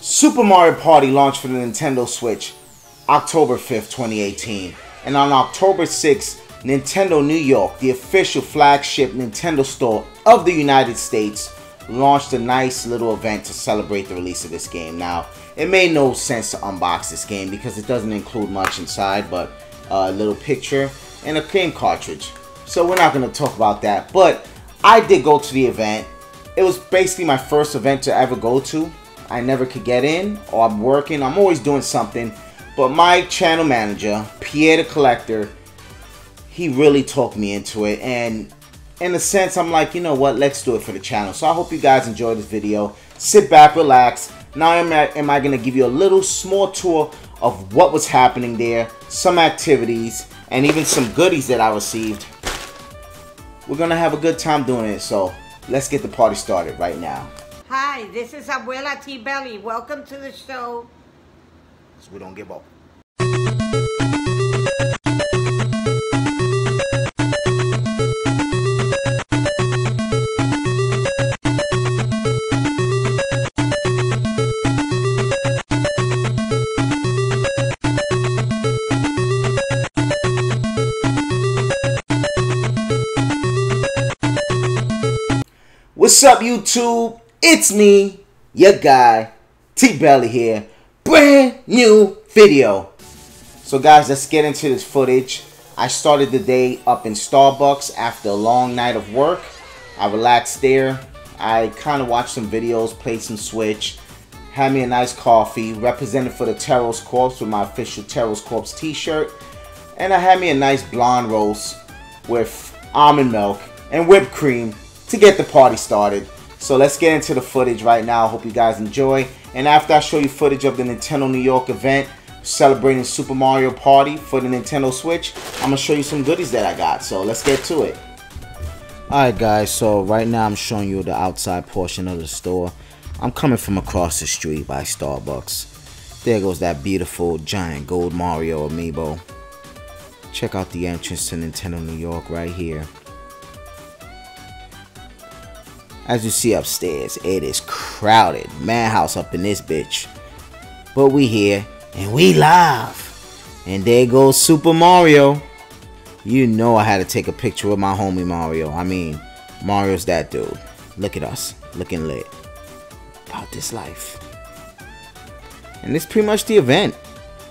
Super Mario Party launched for the Nintendo Switch October 5th, 2018. And on October 6th, Nintendo New York, the official flagship Nintendo store of the United States, launched a nice little event to celebrate the release of this game. Now, it made no sense to unbox this game because it doesn't include much inside but a little picture and a game cartridge. So we're not going to talk about that. But I did go to the event. It was basically my first event to ever go to. I never could get in or I'm working. I'm always doing something. But my channel manager, Pierre the Collector, he really talked me into it. And in a sense, I'm like, you know what, let's do it for the channel. So I hope you guys enjoy this video. Sit back, relax. Now am I, am I going to give you a little small tour of what was happening there, some activities, and even some goodies that I received. We're going to have a good time doing it, so let's get the party started right now. Hi, this is Abuela T. Belly. Welcome to the show. So we don't give up. What's up, YouTube? It's me, your guy, T Belly here. Brand new video. So, guys, let's get into this footage. I started the day up in Starbucks after a long night of work. I relaxed there. I kind of watched some videos, played some Switch, had me a nice coffee, represented for the Teros Corps with my official Teros Corps t-shirt, and I had me a nice blonde roast with almond milk and whipped cream to get the party started. So let's get into the footage right now. Hope you guys enjoy. And after I show you footage of the Nintendo New York event celebrating Super Mario Party for the Nintendo Switch, I'm going to show you some goodies that I got. So let's get to it. Alright guys, so right now I'm showing you the outside portion of the store. I'm coming from across the street by Starbucks. There goes that beautiful giant gold Mario amiibo. Check out the entrance to Nintendo New York right here. As you see upstairs, it is crowded. Madhouse up in this bitch. But we here, and we live. And there goes Super Mario. You know I had to take a picture with my homie Mario. I mean, Mario's that dude. Look at us, looking lit. About this life. And it's pretty much the event.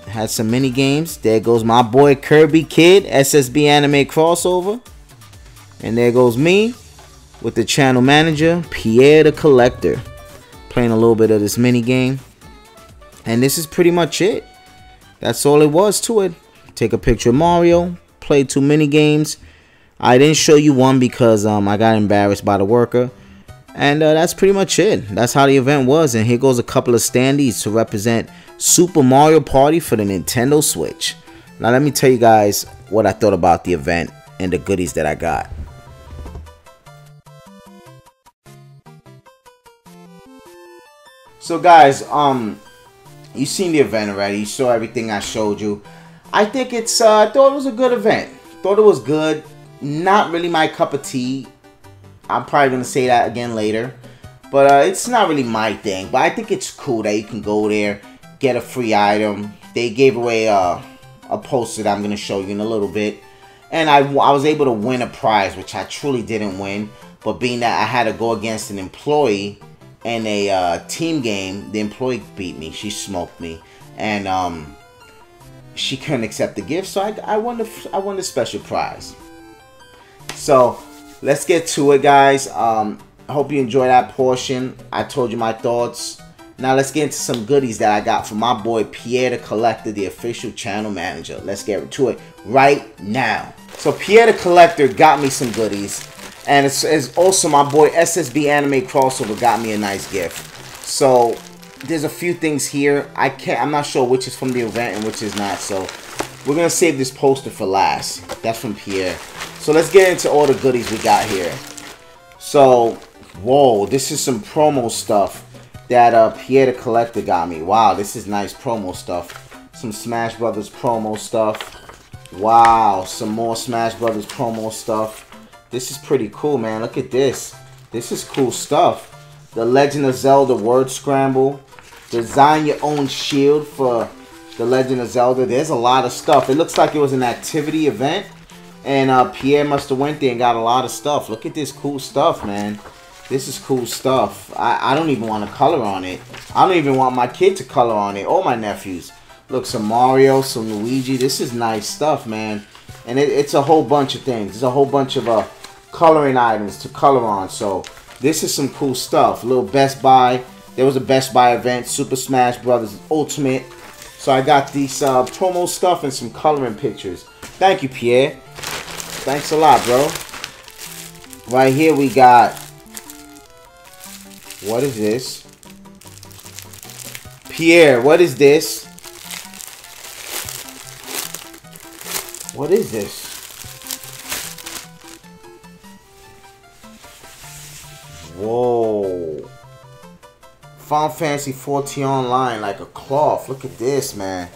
Had some mini games. There goes my boy Kirby Kid, SSB Anime Crossover. And there goes me, with the channel manager, Pierre the Collector. Playing a little bit of this mini game. And this is pretty much it. That's all it was to it. Take a picture of Mario, play two mini games. I didn't show you one because um, I got embarrassed by the worker. And uh, that's pretty much it. That's how the event was. And here goes a couple of standees to represent Super Mario Party for the Nintendo Switch. Now let me tell you guys what I thought about the event and the goodies that I got. So guys, um, you seen the event already. You saw everything I showed you. I think it's, uh, I thought it was a good event. Thought it was good. Not really my cup of tea. I'm probably to say that again later. But uh, it's not really my thing. But I think it's cool that you can go there, get a free item. They gave away uh, a poster that I'm to show you in a little bit. And I, I was able to win a prize, which I truly didn't win. But being that I had to go against an employee in a uh, team game, the employee beat me. She smoked me, and um, she couldn't accept the gift. So I, I won the I won the special prize. So let's get to it, guys. Um, I hope you enjoy that portion. I told you my thoughts. Now let's get into some goodies that I got from my boy Pierre the Collector, the official channel manager. Let's get to it right now. So Pierre the Collector got me some goodies. And it's, it's, also my boy SSB Anime Crossover got me a nice gift. So there's a few things here. I can't. I'm not sure which is from the event and which is not. So we're gonna save this poster for last. That's from Pierre. So let's get into all the goodies we got here. So whoa, this is some promo stuff that uh, Pierre the Collector got me. Wow, this is nice promo stuff. Some Smash Brothers promo stuff. Wow, some more Smash Brothers promo stuff. This is pretty cool, man. Look at this. This is cool stuff. The Legend of Zelda Word Scramble. Design your own shield for The Legend of Zelda. There's a lot of stuff. It looks like it was an activity event. And uh, Pierre must have went there and got a lot of stuff. Look at this cool stuff, man. This is cool stuff. I, I don't even want to color on it. I don't even want my kid to color on it. Or my nephews. Look, some Mario, some Luigi. This is nice stuff, man. And it, it's a whole bunch of things. There's a whole bunch of uh, coloring items to color on. So this is some cool stuff. A little Best Buy. There was a Best Buy event. Super Smash Brothers Ultimate. So I got these uh, promo stuff and some coloring pictures. Thank you, Pierre. Thanks a lot, bro. Right here we got... What is this? Pierre, what is this? What is this? Whoa. Final Fantasy 14 Online like a cloth. Look at this, man.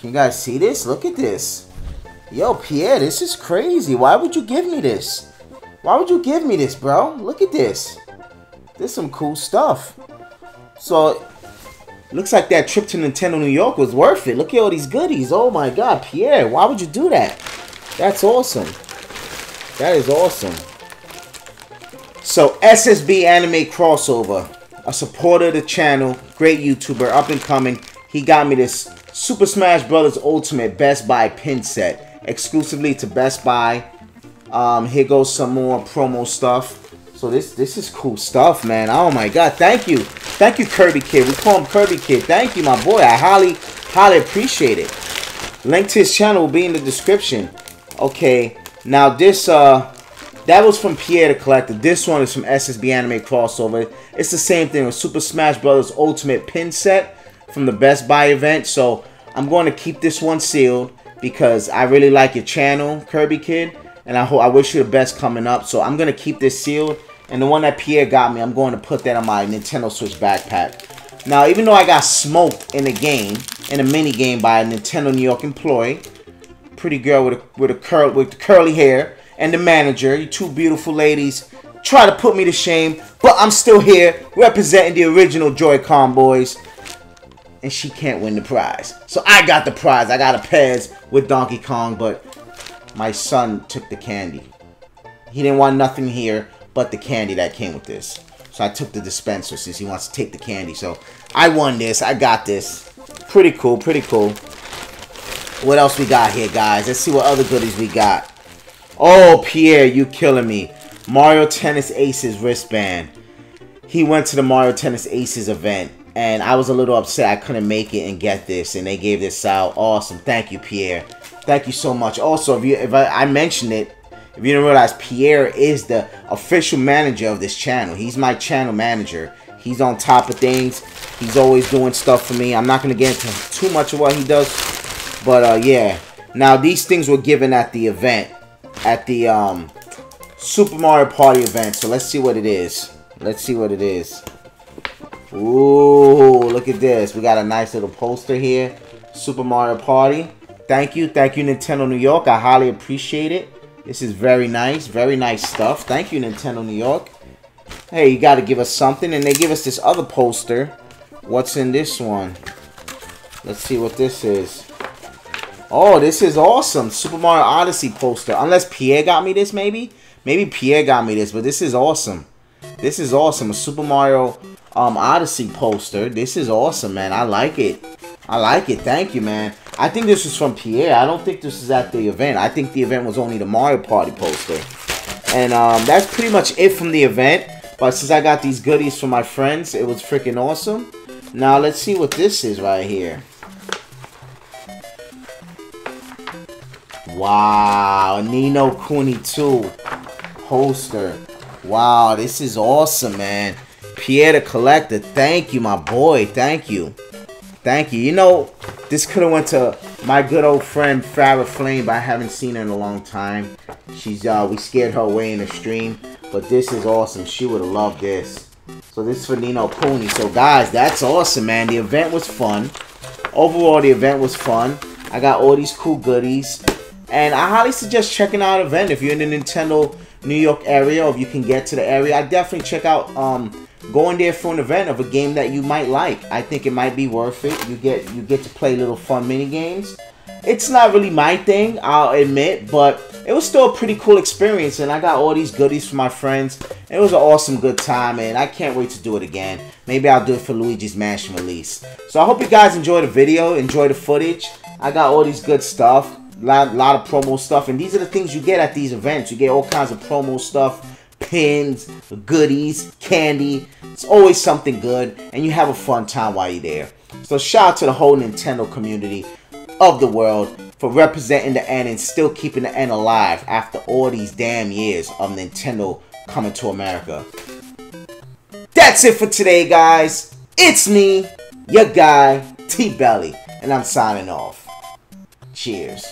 Can you guys see this? Look at this. Yo, Pierre, this is crazy. Why would you give me this? Why would you give me this, bro? Look at this. This is some cool stuff. So, looks like that trip to Nintendo New York was worth it. Look at all these goodies. Oh my god, Pierre, why would you do that? That's awesome. That is awesome. So SSB Anime Crossover, a supporter of the channel, great YouTuber, up and coming. He got me this Super Smash Bros. Ultimate Best Buy pin set, exclusively to Best Buy. Um, here goes some more promo stuff. So this this is cool stuff, man. Oh my god, thank you. Thank you, Kirby Kid. We call him Kirby Kid. Thank you, my boy. I highly, highly appreciate it. Link to his channel will be in the description. Okay, now this uh that was from Pierre the Collector. This one is from SSB Anime Crossover. It's the same thing with Super Smash Bros. Ultimate pin set from the Best Buy event. So I'm going to keep this one sealed because I really like your channel, Kirby Kid. And I hope I wish you the best coming up. So I'm going to keep this sealed. And the one that Pierre got me, I'm going to put that on my Nintendo Switch backpack. Now, even though I got smoked in a game, in a mini game by a Nintendo New York employee, pretty girl with a, with a curl with curly hair, and the manager, you two beautiful ladies, try to put me to shame, but I'm still here representing the original Joy-Con boys. And she can't win the prize. So I got the prize. I got a Pez with Donkey Kong, but my son took the candy. He didn't want nothing here but the candy that came with this. So I took the dispenser since he wants to take the candy. So I won this. I got this. Pretty cool. Pretty cool. What else we got here, guys? Let's see what other goodies we got. Oh, Pierre, you killing me. Mario Tennis Aces wristband. He went to the Mario Tennis Aces event, and I was a little upset I couldn't make it and get this, and they gave this out. Awesome. Thank you, Pierre. Thank you so much. Also, if you if I, I mentioned it, if you didn't realize, Pierre is the official manager of this channel. He's my channel manager. He's on top of things. He's always doing stuff for me. I'm not going to get into too much of what he does. But, uh, yeah. Now, these things were given at the event at the um, Super Mario Party event. So let's see what it is. Let's see what it is. Ooh, look at this. We got a nice little poster here. Super Mario Party. Thank you. Thank you, Nintendo New York. I highly appreciate it. This is very nice. Very nice stuff. Thank you, Nintendo New York. Hey, you got to give us something. And they give us this other poster. What's in this one? Let's see what this is. Oh, this is awesome. Super Mario Odyssey poster. Unless Pierre got me this, maybe? Maybe Pierre got me this, but this is awesome. This is awesome. A Super Mario um, Odyssey poster. This is awesome, man. I like it. I like it. Thank you, man. I think this is from Pierre. I don't think this is at the event. I think the event was only the Mario Party poster. And um, that's pretty much it from the event. But since I got these goodies from my friends, it was freaking awesome. Now, let's see what this is right here. Wow, Ni no Kuni 2 poster. Wow, this is awesome, man. Pierre the Collector, thank you, my boy. Thank you. Thank you. You know, this could have went to my good old friend Farrah Flame, but I haven't seen her in a long time. She's uh we scared her away in the stream. But this is awesome. She would have loved this. So this is for Ni no Kuni. So guys, that's awesome, man. The event was fun. Overall, the event was fun. I got all these cool goodies. And I highly suggest checking out an event if you're in the Nintendo New York area or if you can get to the area. I definitely check out um, going there for an event of a game that you might like. I think it might be worth it. You get you get to play little fun mini games. It's not really my thing, I'll admit, but it was still a pretty cool experience, and I got all these goodies for my friends. It was an awesome good time, and I can't wait to do it again. Maybe I'll do it for Luigi's Mansion release. So I hope you guys enjoy the video, enjoy the footage. I got all these good stuff, lot, lot of promo stuff, and these are the things you get at these events. You get all kinds of promo stuff, pins, goodies, candy. It's always something good, and you have a fun time while you're there. So shout out to the whole Nintendo community of the world for representing the N and still keeping the N alive after all these damn years of Nintendo coming to America. That's it for today, guys. It's me, your guy, T Belly, and I'm signing off. Cheers.